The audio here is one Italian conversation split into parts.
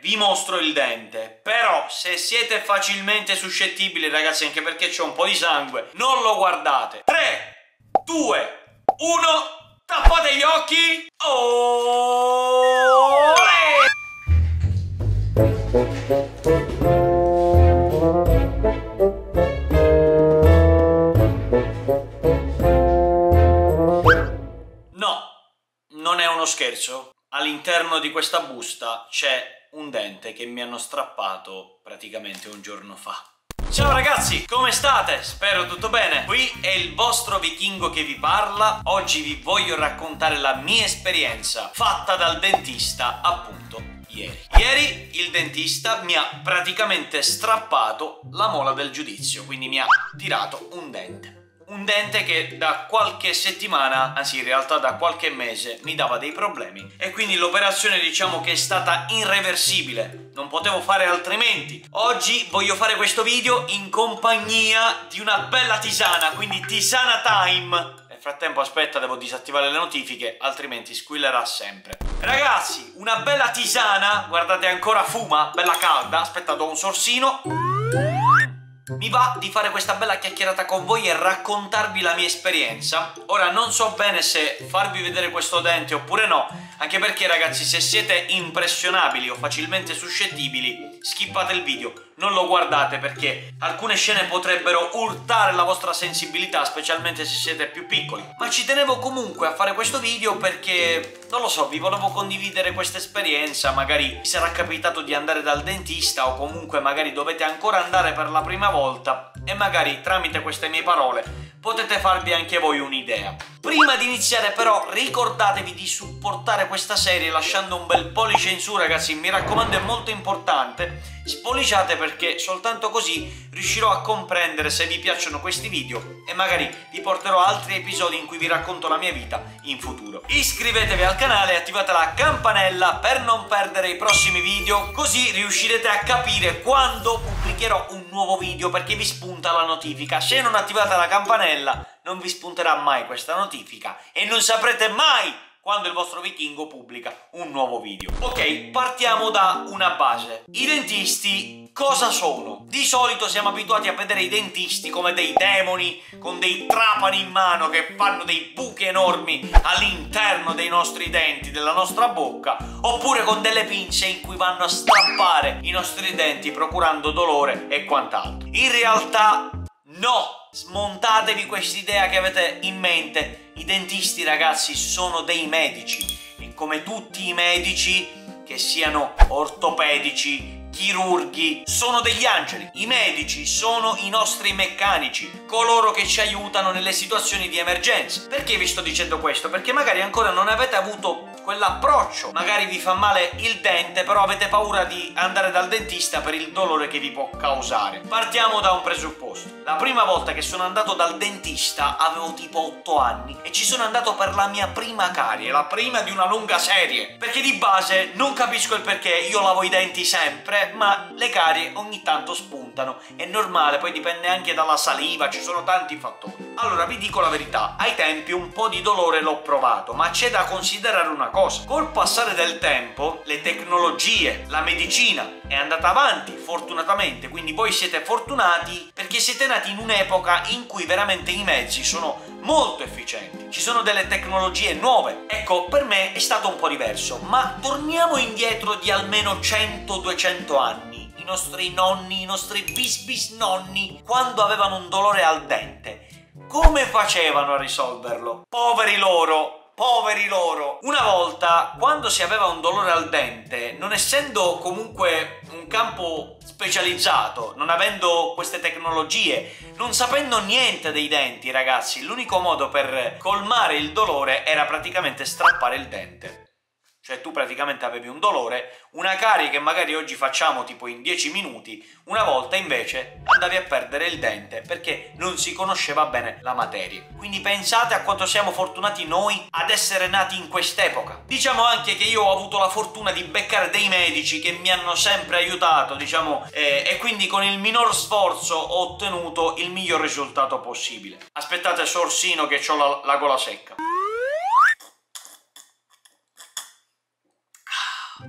vi mostro il dente. Però se siete facilmente suscettibili, ragazzi, anche perché c'è un po' di sangue, non lo guardate. 3, 2, 1, tappate gli occhi. Oh! No, non è uno scherzo. All'interno di questa busta c'è un dente che mi hanno strappato praticamente un giorno fa. Ciao ragazzi, come state? Spero tutto bene. Qui è il vostro vichingo che vi parla. Oggi vi voglio raccontare la mia esperienza fatta dal dentista appunto ieri. Ieri il dentista mi ha praticamente strappato la mola del giudizio, quindi mi ha tirato un dente un dente che da qualche settimana, anzi in realtà da qualche mese, mi dava dei problemi e quindi l'operazione diciamo che è stata irreversibile, non potevo fare altrimenti. Oggi voglio fare questo video in compagnia di una bella tisana, quindi tisana time. Nel frattempo aspetta, devo disattivare le notifiche, altrimenti squillerà sempre. Ragazzi, una bella tisana, guardate ancora fuma, bella calda, aspetta do un sorsino mi va di fare questa bella chiacchierata con voi e raccontarvi la mia esperienza. Ora non so bene se farvi vedere questo dente oppure no, anche perché ragazzi se siete impressionabili o facilmente suscettibili, skippate il video, non lo guardate perché alcune scene potrebbero urtare la vostra sensibilità, specialmente se siete più piccoli. Ma ci tenevo comunque a fare questo video perché, non lo so, vi volevo condividere questa esperienza, magari vi sarà capitato di andare dal dentista o comunque magari dovete ancora andare per la prima volta e magari tramite queste mie parole potete farvi anche voi un'idea. Prima di iniziare però ricordatevi di supportare questa serie lasciando un bel pollice in su ragazzi, mi raccomando è molto importante spolliciate perché soltanto così riuscirò a comprendere se vi piacciono questi video e magari vi porterò altri episodi in cui vi racconto la mia vita in futuro. Iscrivetevi al canale e attivate la campanella per non perdere i prossimi video così riuscirete a capire quando pubblicherò un nuovo video perché vi spunta la notifica. Se non attivate la campanella non vi spunterà mai questa notifica e non saprete mai quando il vostro vichingo pubblica un nuovo video. Ok, partiamo da una base. I dentisti cosa sono? Di solito siamo abituati a vedere i dentisti come dei demoni con dei trapani in mano che fanno dei buchi enormi all'interno dei nostri denti, della nostra bocca, oppure con delle pinze in cui vanno a strappare i nostri denti procurando dolore e quant'altro. In realtà no! Smontatevi quest'idea che avete in mente. I dentisti, ragazzi, sono dei medici e come tutti i medici, che siano ortopedici, chirurghi, sono degli angeli. I medici sono i nostri meccanici, coloro che ci aiutano nelle situazioni di emergenza. Perché vi sto dicendo questo? Perché magari ancora non avete avuto quell'approccio. Magari vi fa male il dente, però avete paura di andare dal dentista per il dolore che vi può causare. Partiamo da un presupposto. La prima volta che sono andato dal dentista avevo tipo 8 anni e ci sono andato per la mia prima carie, la prima di una lunga serie. Perché di base non capisco il perché, io lavo i denti sempre, ma le carie ogni tanto spuntano. È normale, poi dipende anche dalla saliva, ci sono tanti fattori. Allora vi dico la verità, ai tempi un po' di dolore l'ho provato, ma c'è da considerare una cosa. Col passare del tempo, le tecnologie, la medicina è andata avanti, fortunatamente, quindi voi siete fortunati perché siete nati in un'epoca in cui veramente i mezzi sono molto efficienti. Ci sono delle tecnologie nuove. Ecco, per me è stato un po' diverso, ma torniamo indietro di almeno 100-200 anni. I nostri nonni, i nostri bis bis nonni, quando avevano un dolore al dente, come facevano a risolverlo? Poveri loro, poveri loro! Una volta, quando si aveva un dolore al dente, non essendo comunque un campo specializzato, non avendo queste tecnologie, non sapendo niente dei denti, ragazzi, l'unico modo per colmare il dolore era praticamente strappare il dente cioè tu praticamente avevi un dolore, una carie che magari oggi facciamo tipo in 10 minuti, una volta invece andavi a perdere il dente perché non si conosceva bene la materia. Quindi pensate a quanto siamo fortunati noi ad essere nati in quest'epoca. Diciamo anche che io ho avuto la fortuna di beccare dei medici che mi hanno sempre aiutato, diciamo, eh, e quindi con il minor sforzo ho ottenuto il miglior risultato possibile. Aspettate sorsino che ho la, la gola secca.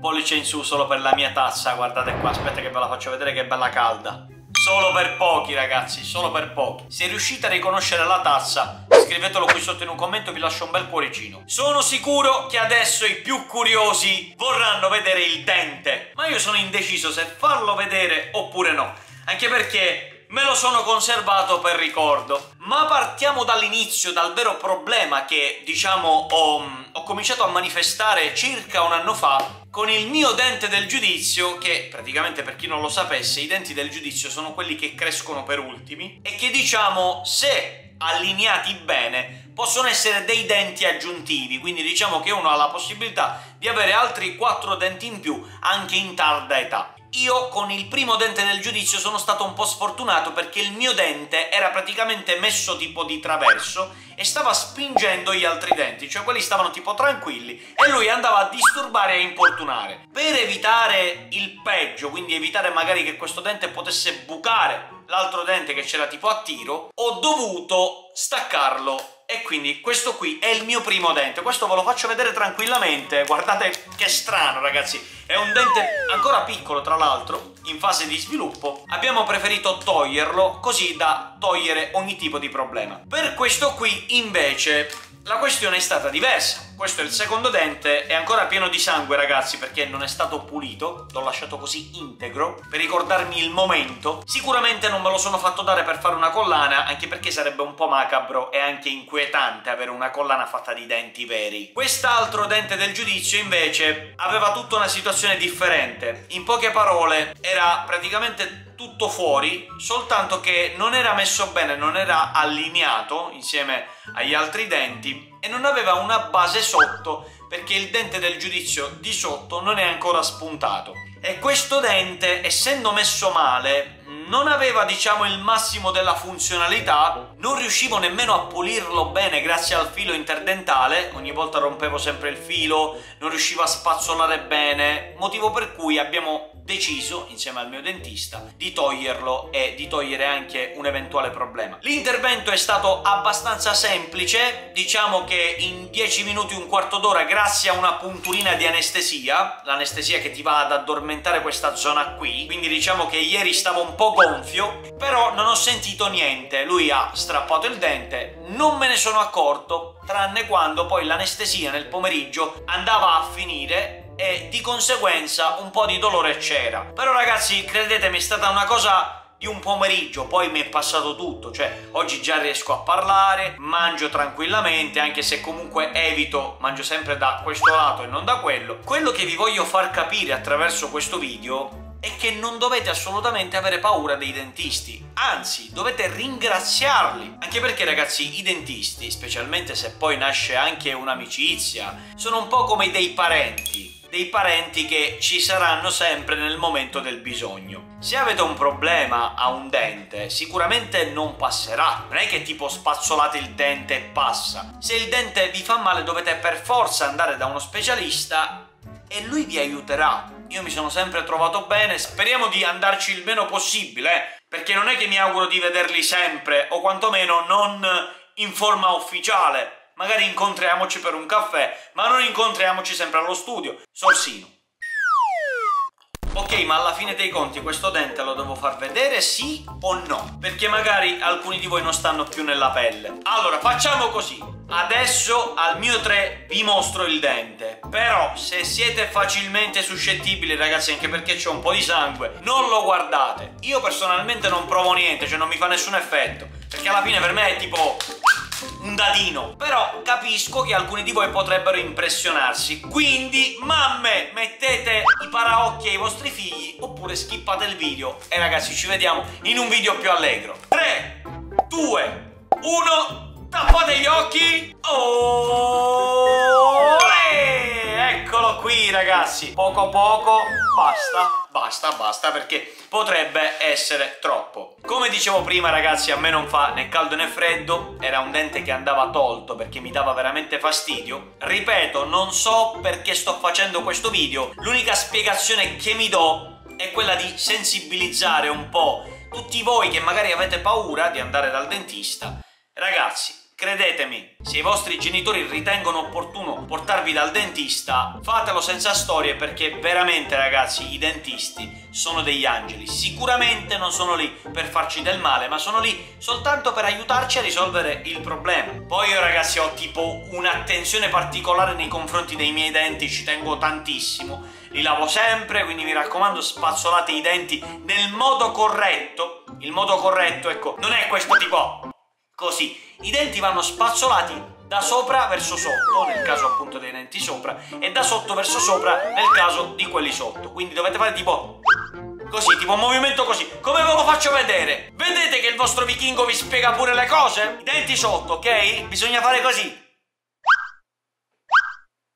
Pollice in su solo per la mia tazza, guardate qua, aspetta che ve la faccio vedere che è bella calda. Solo per pochi ragazzi, solo per pochi. Se riuscite a riconoscere la tazza, scrivetelo qui sotto in un commento, vi lascio un bel cuoricino. Sono sicuro che adesso i più curiosi vorranno vedere il dente, ma io sono indeciso se farlo vedere oppure no. Anche perché me lo sono conservato per ricordo. Ma partiamo dall'inizio, dal vero problema che, diciamo, ho, ho, cominciato a manifestare circa un anno fa con il mio dente del giudizio, che praticamente per chi non lo sapesse, i denti del giudizio sono quelli che crescono per ultimi e che, diciamo, se allineati bene, possono essere dei denti aggiuntivi, quindi diciamo che uno ha la possibilità di avere altri 4 denti in più anche in tarda età. Io con il primo dente del giudizio sono stato un po' sfortunato perché il mio dente era praticamente messo tipo di traverso e stava spingendo gli altri denti, cioè quelli stavano tipo tranquilli e lui andava a disturbare e a importunare. Per evitare il peggio, quindi evitare magari che questo dente potesse bucare l'altro dente che c'era tipo a tiro, ho dovuto staccarlo e quindi questo qui è il mio primo dente. Questo ve lo faccio vedere tranquillamente. Guardate che strano ragazzi. È un dente ancora piccolo tra l'altro in fase di sviluppo. Abbiamo preferito toglierlo così da togliere ogni tipo di problema. Per questo qui invece la questione è stata diversa. Questo è il secondo dente, è ancora pieno di sangue ragazzi perché non è stato pulito, l'ho lasciato così integro per ricordarmi il momento. Sicuramente non me lo sono fatto dare per fare una collana, anche perché sarebbe un po' macabro e anche inquietante avere una collana fatta di denti veri. Quest'altro dente del giudizio invece aveva tutta una situazione differente. In poche parole era praticamente tutto fuori, soltanto che non era messo bene, non era allineato insieme agli altri denti e non aveva una base sotto perché il dente del giudizio di sotto non è ancora spuntato. E questo dente, essendo messo male, non aveva diciamo il massimo della funzionalità, non riuscivo nemmeno a pulirlo bene grazie al filo interdentale, ogni volta rompevo sempre il filo, non riuscivo a spazzolare bene, motivo per cui abbiamo deciso, insieme al mio dentista, di toglierlo e di togliere anche un eventuale problema. L'intervento è stato abbastanza semplice, diciamo che in 10 minuti, un quarto d'ora, grazie a una punturina di anestesia, l'anestesia che ti va ad addormentare questa zona qui, quindi diciamo che ieri stavo un po' gonfio, però non ho sentito niente, lui ha strappato il dente, non me ne sono accorto, tranne quando poi l'anestesia nel pomeriggio andava a finire e di conseguenza un po' di dolore c'era. Però ragazzi, credetemi, è stata una cosa di un pomeriggio, poi mi è passato tutto, cioè oggi già riesco a parlare, mangio tranquillamente, anche se comunque evito, mangio sempre da questo lato e non da quello. Quello che vi voglio far capire attraverso questo video è che non dovete assolutamente avere paura dei dentisti, anzi dovete ringraziarli, anche perché ragazzi i dentisti, specialmente se poi nasce anche un'amicizia, sono un po' come dei parenti dei parenti che ci saranno sempre nel momento del bisogno. Se avete un problema a un dente, sicuramente non passerà. Non è che tipo spazzolate il dente e passa. Se il dente vi fa male dovete per forza andare da uno specialista e lui vi aiuterà. Io mi sono sempre trovato bene, speriamo di andarci il meno possibile, eh? perché non è che mi auguro di vederli sempre, o quantomeno non in forma ufficiale, magari incontriamoci per un caffè, ma non incontriamoci sempre allo studio. Sorsino. Ok, ma alla fine dei conti questo dente lo devo far vedere sì o no? Perché magari alcuni di voi non stanno più nella pelle. Allora, facciamo così. Adesso al mio 3 vi mostro il dente. Però se siete facilmente suscettibili, ragazzi, anche perché c'è un po' di sangue, non lo guardate. Io personalmente non provo niente, cioè non mi fa nessun effetto. Perché alla fine per me è tipo un dadino. Però capisco che alcuni di voi potrebbero impressionarsi. Quindi, mamme, mettete i paraocchi ai vostri figli oppure skippate il video. E ragazzi, ci vediamo in un video più allegro. 3, 2, 1... Tappate gli occhi! Oh! Eccolo qui ragazzi! Poco poco, basta, basta, basta perché potrebbe essere troppo. Come dicevo prima ragazzi a me non fa né caldo né freddo, era un dente che andava tolto perché mi dava veramente fastidio. Ripeto, non so perché sto facendo questo video, l'unica spiegazione che mi do è quella di sensibilizzare un po' tutti voi che magari avete paura di andare dal dentista. Ragazzi, Credetemi, se i vostri genitori ritengono opportuno portarvi dal dentista, fatelo senza storie perché veramente ragazzi i dentisti sono degli angeli. Sicuramente non sono lì per farci del male, ma sono lì soltanto per aiutarci a risolvere il problema. Poi io ragazzi ho tipo un'attenzione particolare nei confronti dei miei denti, ci tengo tantissimo. Li lavo sempre, quindi mi raccomando spazzolate i denti nel modo corretto. Il modo corretto, ecco, non è questo tipo così i denti vanno spazzolati da sopra verso sotto, nel caso appunto dei denti sopra, e da sotto verso sopra nel caso di quelli sotto. Quindi dovete fare tipo così, tipo un movimento così. Come ve lo faccio vedere? Vedete che il vostro vichingo vi spiega pure le cose? I denti sotto, ok? Bisogna fare così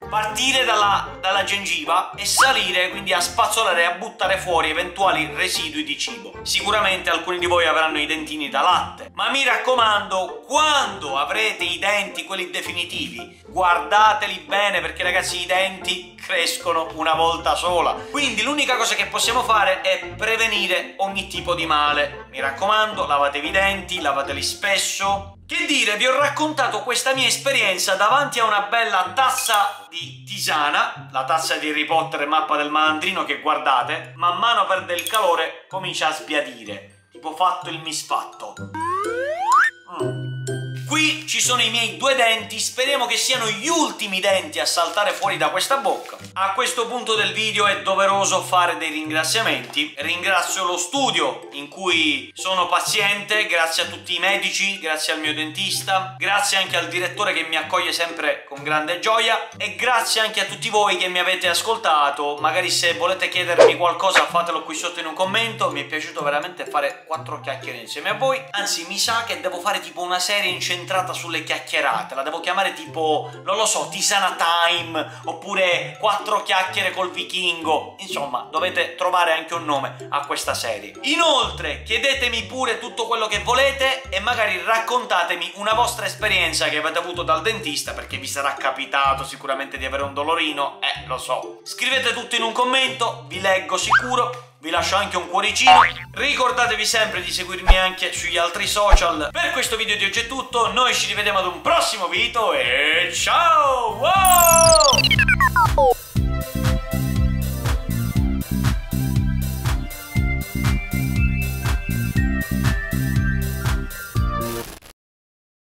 partire dalla, dalla, gengiva e salire quindi a spazzolare e a buttare fuori eventuali residui di cibo. Sicuramente alcuni di voi avranno i dentini da latte, ma mi raccomando, quando avrete i denti, quelli definitivi, guardateli bene perché ragazzi i denti crescono una volta sola. Quindi l'unica cosa che possiamo fare è prevenire ogni tipo di male. Mi raccomando, lavatevi i denti, lavateli spesso, che dire, vi ho raccontato questa mia esperienza davanti a una bella tazza di tisana, la tazza di Harry Potter mappa del malandrino che guardate, man mano perde il calore comincia a sbiadire, tipo fatto il misfatto. Ci sono i miei due denti, speriamo che siano gli ultimi denti a saltare fuori da questa bocca. A questo punto del video è doveroso fare dei ringraziamenti. Ringrazio lo studio in cui sono paziente, grazie a tutti i medici, grazie al mio dentista, grazie anche al direttore che mi accoglie sempre con grande gioia e grazie anche a tutti voi che mi avete ascoltato. Magari se volete chiedermi qualcosa fatelo qui sotto in un commento, mi è piaciuto veramente fare quattro chiacchiere insieme a voi. Anzi, mi sa che devo fare tipo una serie incentrata incentrata sulle chiacchierate, la devo chiamare tipo, non lo so, Tisana Time, oppure Quattro chiacchiere col vichingo, insomma, dovete trovare anche un nome a questa serie. Inoltre, chiedetemi pure tutto quello che volete e magari raccontatemi una vostra esperienza che avete avuto dal dentista, perché vi sarà capitato sicuramente di avere un dolorino, eh, lo so. Scrivete tutto in un commento, vi leggo sicuro vi lascio anche un cuoricino. Ricordatevi sempre di seguirmi anche sugli altri social. Per questo video di oggi è tutto, noi ci rivediamo ad un prossimo video e ciao! Wow!